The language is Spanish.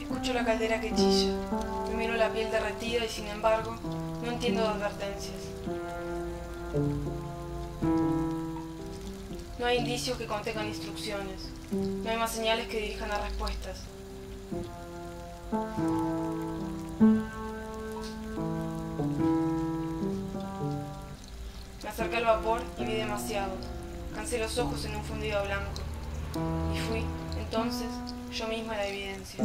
Escucho la caldera que chilla, me miro la piel derretida y sin embargo no entiendo advertencias. No hay indicios que contengan instrucciones, no hay más señales que dirijan a respuestas. Me acerqué al vapor y vi demasiado. Cansé los ojos en un fundido blanco. Y fui, entonces, yo misma la evidencia.